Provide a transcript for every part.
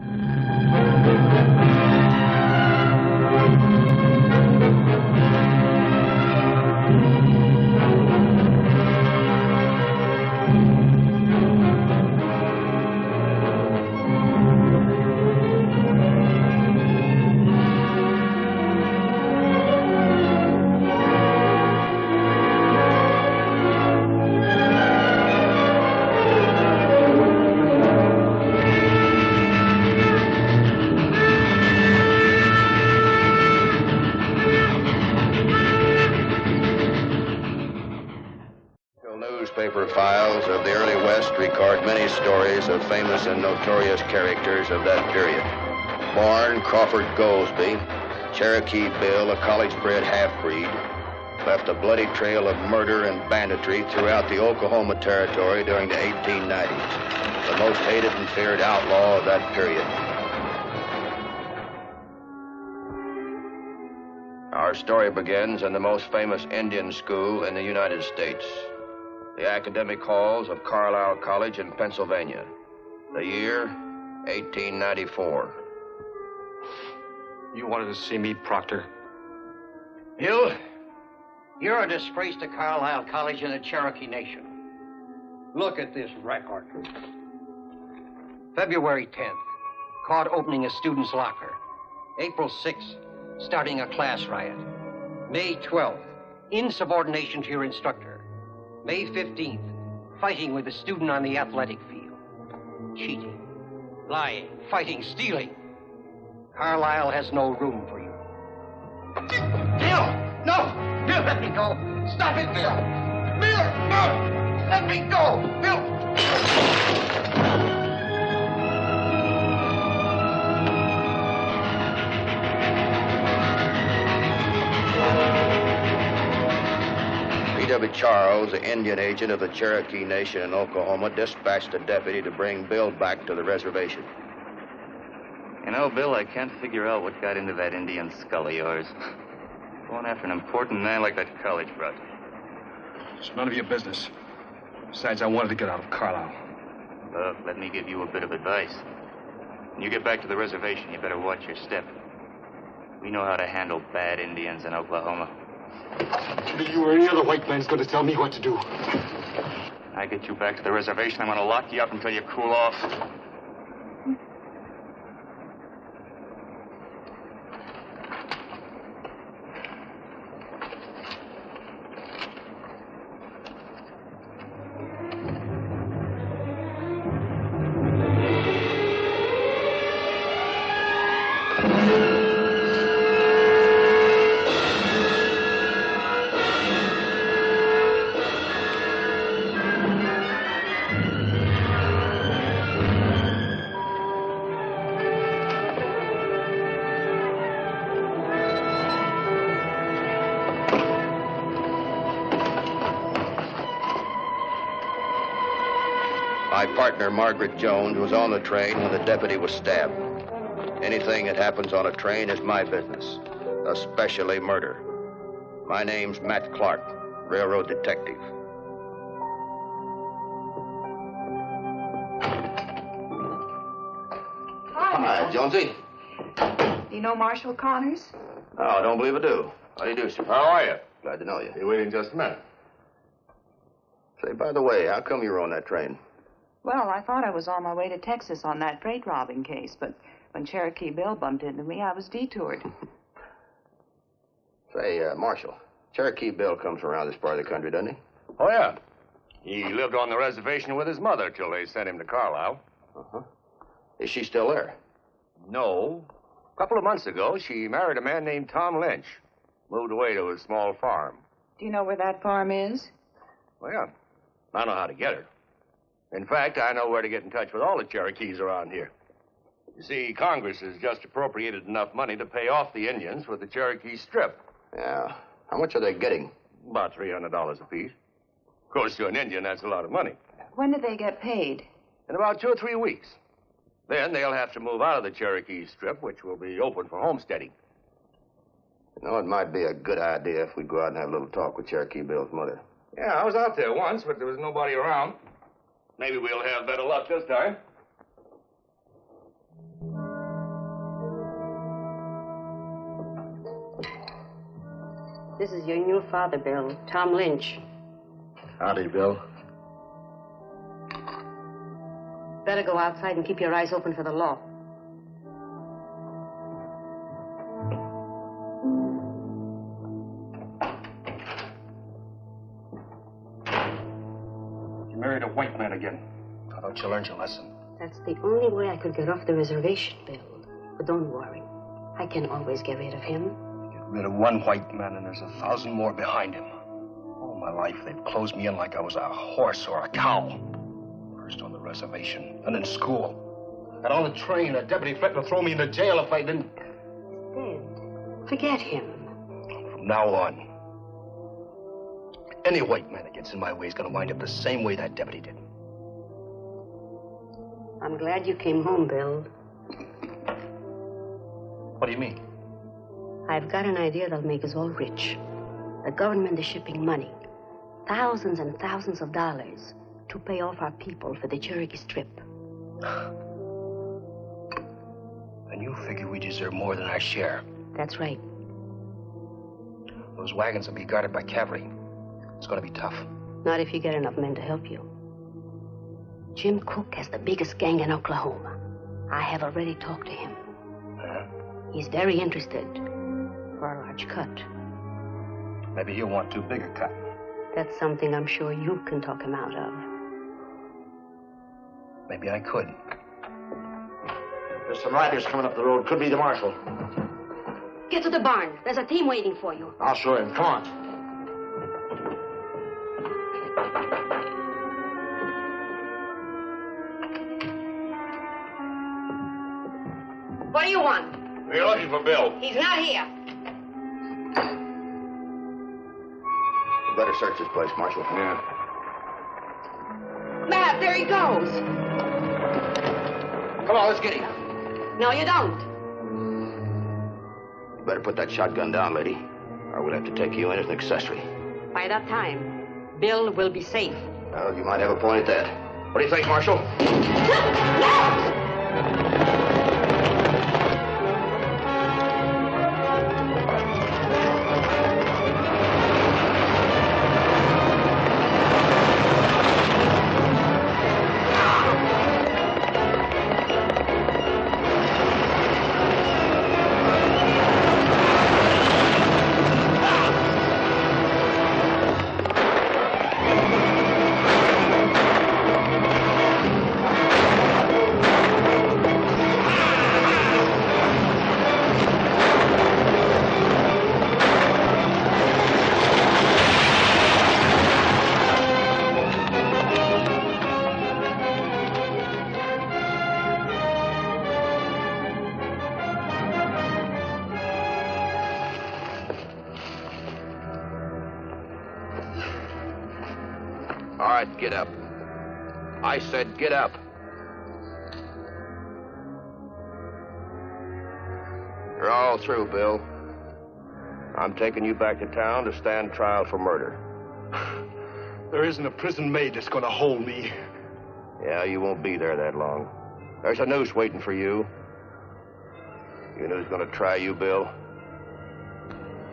Newspaper Goldsby, Cherokee Bill, a college bred half breed, left a bloody trail of murder and banditry throughout the Oklahoma Territory during the 1890s. The most hated and feared outlaw of that period. Our story begins in the most famous Indian school in the United States, the academic halls of Carlisle College in Pennsylvania. The year, 1894. You wanted to see me, Proctor? Bill, you're a disgrace to Carlisle College and the Cherokee Nation. Look at this record. February 10th, caught opening a student's locker. April 6th, starting a class riot. May 12th, insubordination to your instructor. May 15th, fighting with a student on the athletic field. Cheating, lying, fighting, stealing. Carlisle has no room for you. Bill! No! Bill, let me go! Stop it, Bill! Bill, no! Let me go! Bill! P.W. Charles, the Indian agent of the Cherokee Nation in Oklahoma, dispatched a deputy to bring Bill back to the reservation. You know, Bill, I can't figure out what got into that Indian skull of yours. Going after an important man like that college brat. It's none of your business. Besides, I wanted to get out of Carlisle. Look, let me give you a bit of advice. When you get back to the reservation, you better watch your step. We know how to handle bad Indians in Oklahoma. You or any other white man's going to tell me what to do. When I get you back to the reservation, I'm going to lock you up until you cool off. My partner, Margaret Jones, was on the train when the deputy was stabbed. Anything that happens on a train is my business, especially murder. My name's Matt Clark, railroad detective. Hi, Jonesy. Do you know Marshal Connors? Oh, I don't believe I do. How do you do, sir? How are you? Glad to know you. Be waiting just a minute. Say, by the way, how come you were on that train? Well, I thought I was on my way to Texas on that freight robbing case, but when Cherokee Bill bumped into me, I was detoured. Say, uh, Marshal, Cherokee Bill comes from around this part of the country, doesn't he? Oh, yeah. He lived on the reservation with his mother till they sent him to Carlisle. Uh-huh. Is she still there? No. A couple of months ago, she married a man named Tom Lynch. Moved away to a small farm. Do you know where that farm is? Well, yeah. I know how to get her. In fact, I know where to get in touch with all the Cherokees around here. You see, Congress has just appropriated enough money to pay off the Indians with the Cherokee Strip. Yeah. How much are they getting? About $300 apiece. Of course, to an Indian, that's a lot of money. When do they get paid? In about two or three weeks. Then they'll have to move out of the Cherokee Strip, which will be open for homesteading. You know, it might be a good idea if we go out and have a little talk with Cherokee Bill's mother. Yeah, I was out there once, but there was nobody around. Maybe we'll have better luck this time. This is your new father, Bill, Tom Lynch. Howdy, Bill. Better go outside and keep your eyes open for the law. You learn your lesson? That's the only way I could get off the reservation, Bill. But don't worry. I can always get rid of him. Get rid of one white man, and there's a thousand more behind him. All my life, they've closed me in like I was a horse or a cow. First on the reservation, then in school. And on the train, a deputy threatened to throw me into jail if I didn't. Dead. Forget him. From now on, any white man that gets in my way is going to wind up the same way that deputy did. I'm glad you came home, Bill. What do you mean? I've got an idea that'll make us all rich. The government is shipping money, thousands and thousands of dollars, to pay off our people for the Cherokee Strip. And you figure we deserve more than our share. That's right. Those wagons will be guarded by cavalry. It's going to be tough. Not if you get enough men to help you. Jim Cook has the biggest gang in Oklahoma. I have already talked to him. Huh? He's very interested for a large cut. Maybe he'll want too big a cut. That's something I'm sure you can talk him out of. Maybe I could. There's some riders coming up the road. Could be the marshal. Get to the barn. There's a team waiting for you. I'll show him. Come on. Do you want? We're looking for Bill. He's not here. You better search this place, Marshal. Yeah. Matt, there he goes. Come on, let's get him. No, you don't. You better put that shotgun down, lady, or we'll have to take you in as an accessory. By that time, Bill will be safe. Well, you might have a point at that. What do you think, Marshal? All right, get up. I said get up. You're all through, Bill. I'm taking you back to town to stand trial for murder. There isn't a prison made that's going to hold me. Yeah, you won't be there that long. There's a noose waiting for you. You know who's going to try you, Bill?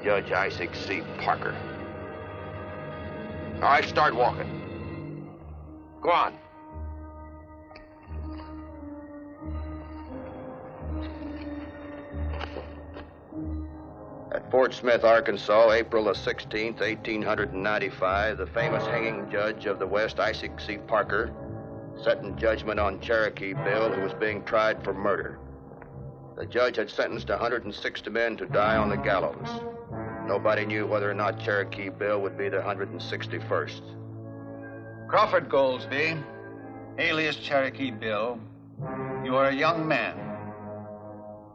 Judge Isaac C. Parker. All right, start walking. Go on. At Fort Smith, Arkansas, April the 16th, 1895, the famous hanging judge of the West, Isaac C. Parker, set in judgment on Cherokee Bill, who was being tried for murder. The judge had sentenced 160 men to die on the gallows. Nobody knew whether or not Cherokee Bill would be the 161st. Crawford Goldsby, alias Cherokee Bill, you are a young man.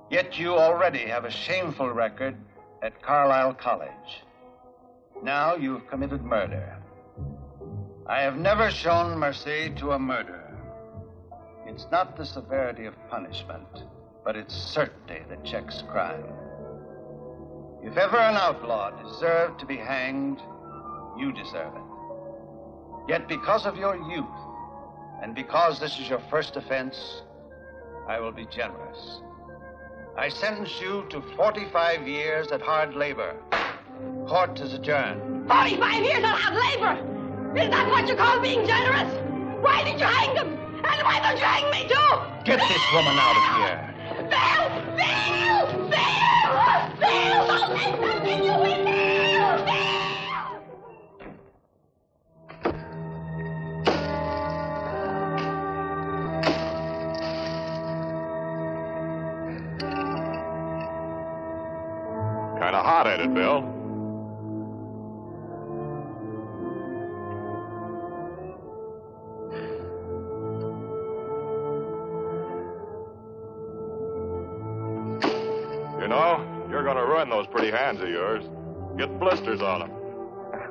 Yet you already have a shameful record at Carlisle College. Now you've committed murder. I have never shown mercy to a murderer. It's not the severity of punishment, but its certainty that checks crime. If ever an outlaw deserved to be hanged, you deserve it. Yet because of your youth, and because this is your first offense, I will be generous. I sentence you to 45 years at hard labor Court is adjourned. 45 years of hard labor! Is that what you call being generous? Why did you hang them? And why don't you hang me too? Get this woman out of here. Bill! Bill! Bill! Bill! Don't nothing you with Bill! Bill! Kind Bill. You know, you're to ruin those pretty hands of yours. Get blisters on them.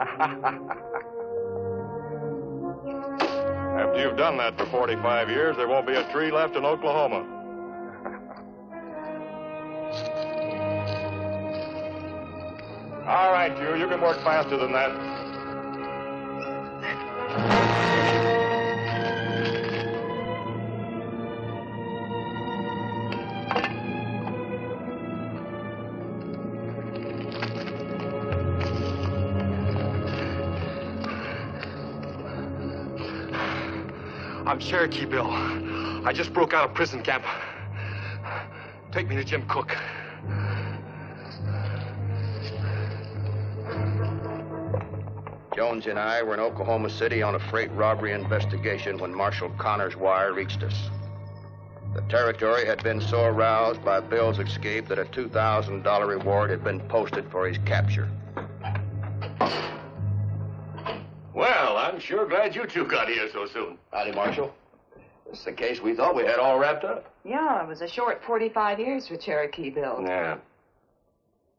After you've done that for 45 years, there won't be a tree left in Oklahoma. Can work faster than that. I'm Cherokee Bill. I just broke out of prison camp. Take me to Jim Cook. Jones and I were in Oklahoma City on a freight robbery investigation when Marshal Connor's wire reached us. The territory had been so aroused by Bill's escape that a $2,000 reward had been posted for his capture. Well, I'm sure glad you two got here so soon. Howdy, Marshal. This is the case we thought we had all wrapped up. Yeah, it was a short 45 years for Cherokee Bill. Yeah.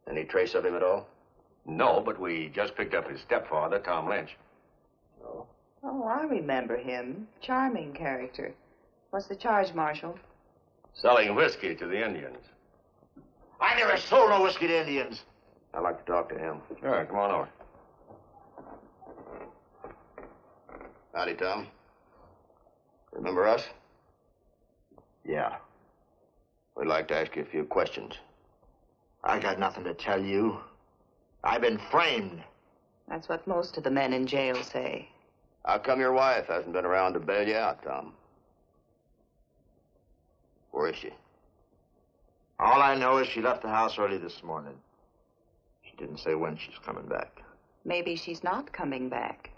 Any trace of him at all? No, but we just picked up his stepfather, Tom Lynch. Oh, oh, I remember him. Charming character. What's the charge, Marshal? Selling whiskey to the Indians. I never sold no whiskey to Indians. I'd like to talk to him. Sure, come on over. Howdy, Tom. Remember us? Yeah. We'd like to ask you a few questions. I got nothing to tell you. I've been framed. That's what most of the men in jail say. How come your wife hasn't been around to bail you out, Tom? Where is she? All I know is she left the house early this morning. She didn't say when she's coming back. Maybe she's not coming back.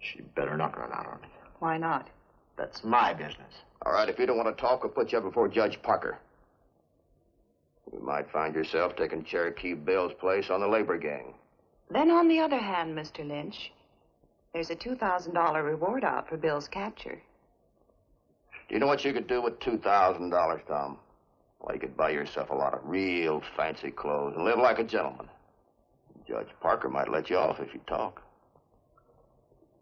She better not run out on me. Why not? That's my business. All right, if you don't want to talk, we'll put you up before Judge Parker. You might find yourself taking Cherokee Bill's place on the labor gang. Then, on the other hand, Mr. Lynch, there's a $2,000 reward out for Bill's capture. Do you know what you could do with $2,000, Tom? Well, you could buy yourself a lot of real fancy clothes and live like a gentleman. Judge Parker might let you off if you talk.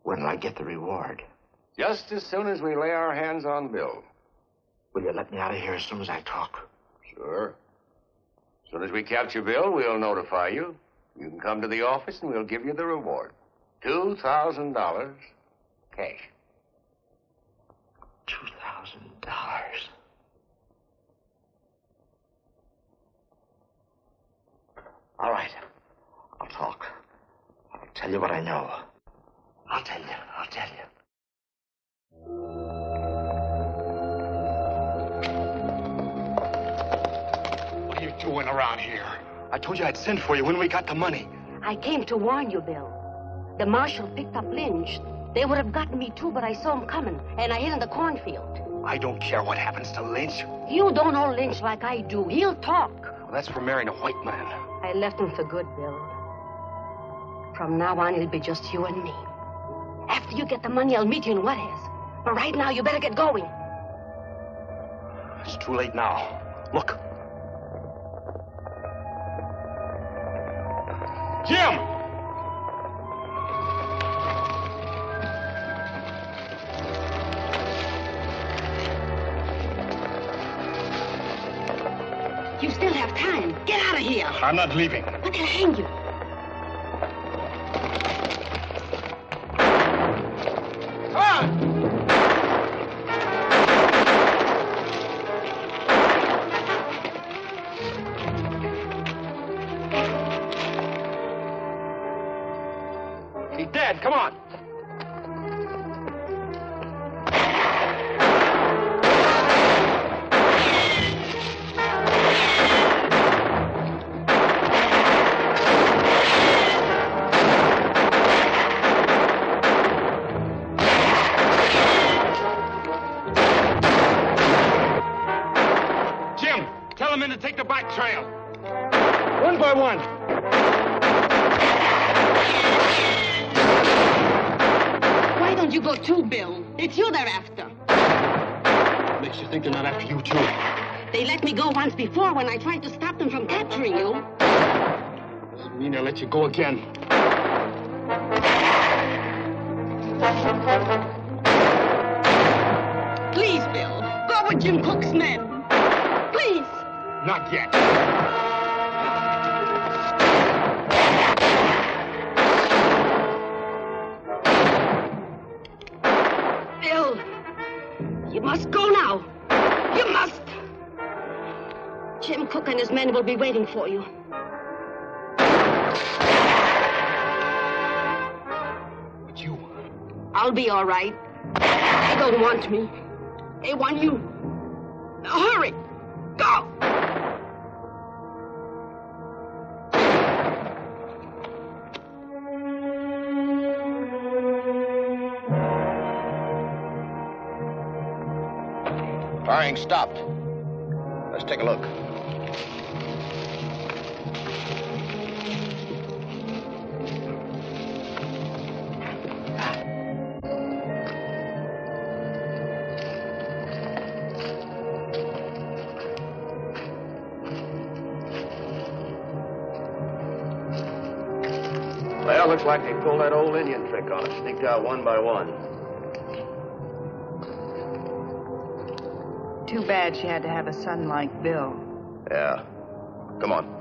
When'll I get the reward? Just as soon as we lay our hands on Bill. Will you let me out of here as soon as I talk? Sure. As soon as we capture Bill, we'll notify you. You can come to the office and we'll give you the reward. $2,000 cash. Two thousand dollars. All right. I'll talk. I'll tell you what I know. I'll tell you. I'll tell you. Doing around here? I told you I'd send for you when we got the money. I came to warn you, Bill. The marshal picked up Lynch. They would have gotten me too, but I saw him coming, and I hid in the cornfield. I don't care what happens to Lynch. You don't know Lynch like I do. He'll talk. Well, that's for marrying a white man. I left him for good, Bill. From now on, it'll be just you and me. After you get the money, I'll meet you in Juarez. But right now, you better get going. It's too late now. Look. Jim! You still have time. Get out of here. I'm not leaving. But they'll hang you. One by one. Why don't you go too, Bill? It's you they're after. Makes you think they're not after you, too. They let me go once before when I tried to stop them from capturing you. Doesn't mean they'll let you go again. Please, Bill, go with Jim Cook's men. Please. Not yet. Be waiting for you. But you. I'll be all right. They don't want me. They want you. Now hurry. Go. Firing stopped. Let's take a look. Pulled that old Indian trick on us. Sneaked out one by one. Too bad she had to have a son like Bill. Yeah. Come on.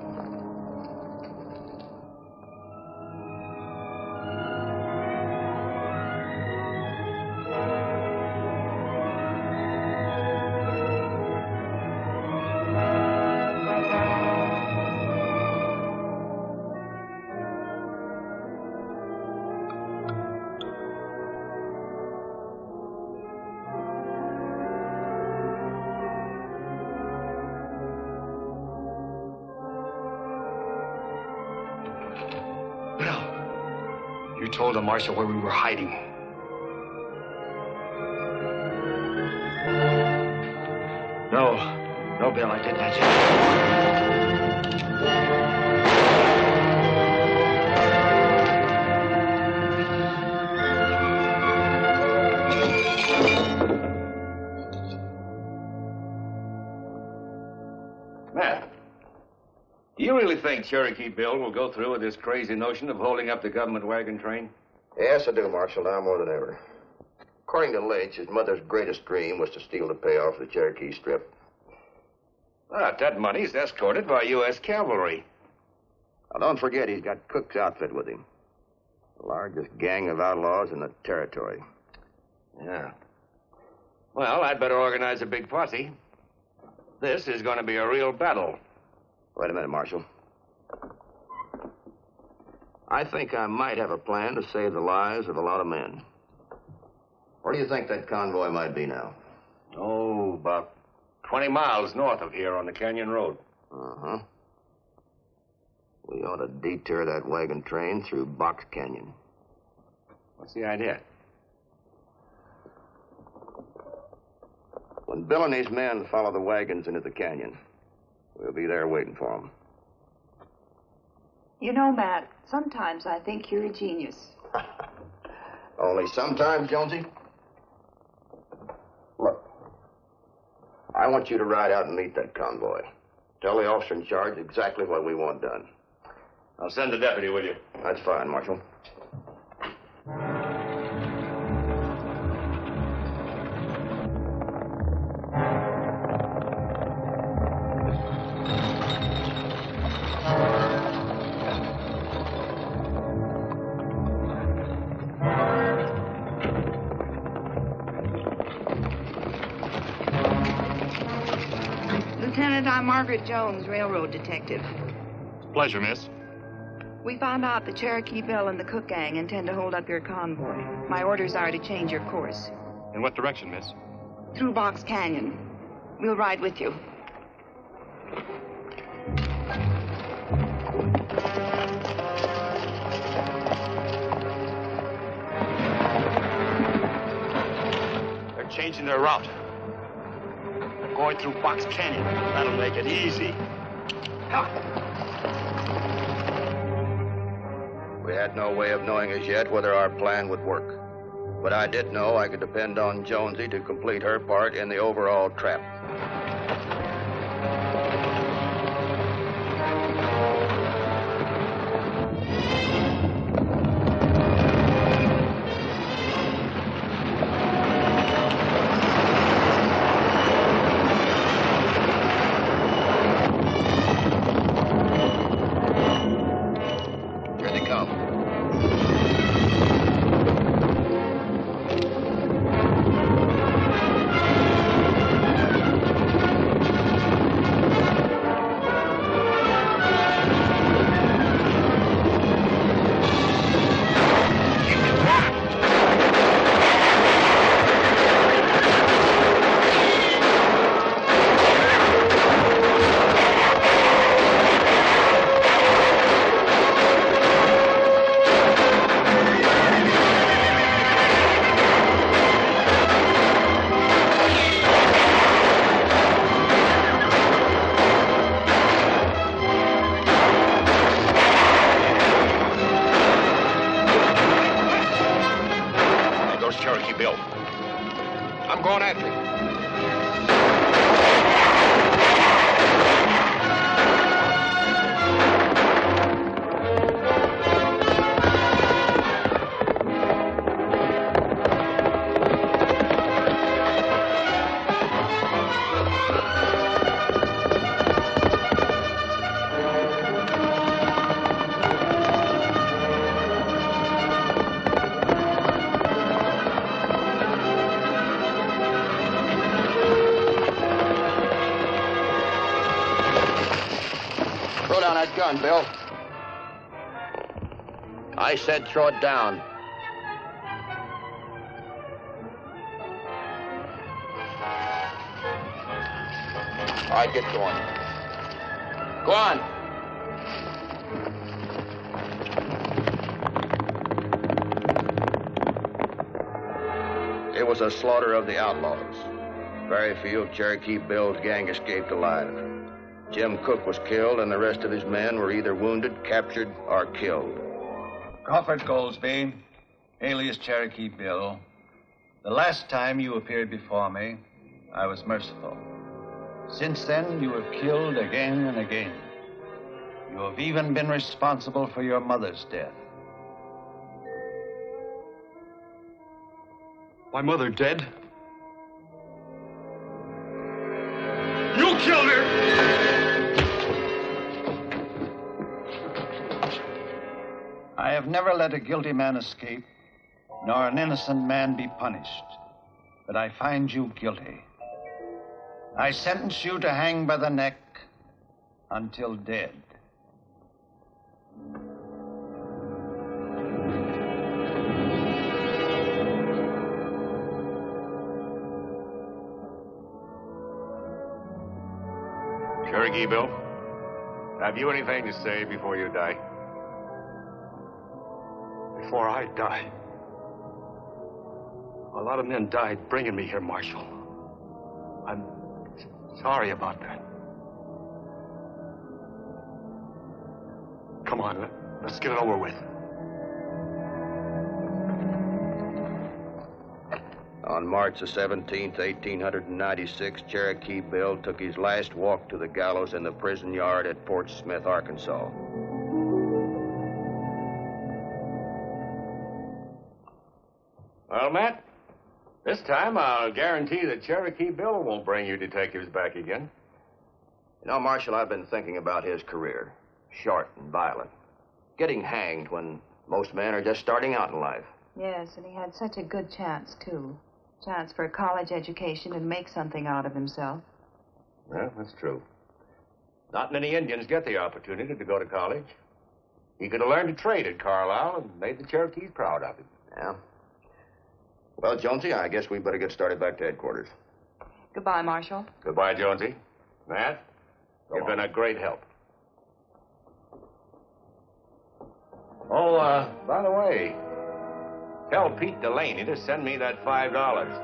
Marshal where we were hiding. No. No, Bill, I did not. Matt, do you really think Cherokee Bill will go through with this crazy notion of holding up the government wagon train? Yes, I do, Marshal, now more than ever. According to Lynch, his mother's greatest dream was to steal the payoff of the Cherokee Strip. But that money's escorted by U.S. cavalry. Now, don't forget, he's got Cook's outfit with him. The largest gang of outlaws in the territory. Yeah. Well, I'd better organize a big posse. This is going to be a real battle. Wait a minute, Marshal. I think I might have a plan to save the lives of a lot of men. Where do you think that convoy might be now? Oh, about 20 miles north of here on the Canyon Road. Uh huh. We ought to detour that wagon train through Box Canyon. What's the idea? When Bill and his men follow the wagons into the canyon, we'll be there waiting for them. You know, Matt, sometimes I think you're a genius. Only sometimes, Jonesy. Look, I want you to ride out and meet that convoy. Tell the officer in charge exactly what we want done. I'll send the deputy will you. That's fine, Marshal. Margaret Jones, railroad detective. Pleasure, miss. We found out the Cherokee Bill and the Cook Gang intend to hold up your convoy. My orders are to change your course. In what direction, miss? Through Box Canyon. We'll ride with you. They're changing their route. Going through Box Canyon. That'll make it easy. We had no way of knowing as yet whether our plan would work. But I did know I could depend on Jonesy to complete her part in the overall trap. I said throw it down. All right, get going. Go on. It was a slaughter of the outlaws. Very few of Cherokee Bill's gang escaped alive. Jim Cook was killed, and the rest of his men were either wounded, captured, or killed. Crawford Goldsby, alias Cherokee Bill. The last time you appeared before me, I was merciful. Since then, you have killed again and again. You have even been responsible for your mother's death. My mother dead? Have never let a guilty man escape, nor an innocent man be punished. But I find you guilty. I sentence you to hang by the neck until dead. Cherokee Bill, have you anything to say before you die? Before I die. A lot of men died bringing me here, Marshal. I'm sorry about that. Come on, let, let's get it over with. On March the 17th, 1896, Cherokee Bill took his last walk to the gallows in the prison yard at Fort Smith, Arkansas. Well, Matt, this time I'll guarantee that Cherokee Bill won't bring you detectives back again. You know, Marshal, I've been thinking about his career. Short and violent. Getting hanged when most men are just starting out in life. Yes, and he had such a good chance, too. Chance for a college education and make something out of himself. Well, that's true. Not many Indians get the opportunity to go to college. He could have learned to trade at Carlisle and made the Cherokees proud of him. Yeah. Well, Jonesy, I guess we better get started back to headquarters. Goodbye, Marshal. Goodbye, Jonesy. Matt, you've been a great help. Oh, uh, by the way, tell Pete Delaney to send me that five dollars.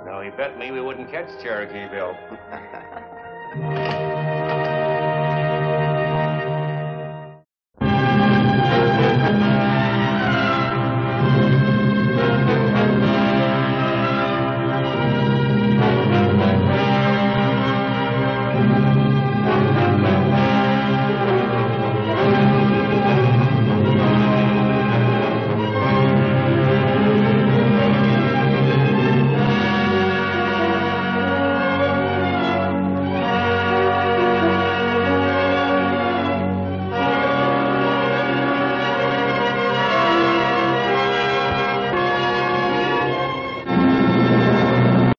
You know, he bet me we wouldn't catch Cherokee Bill.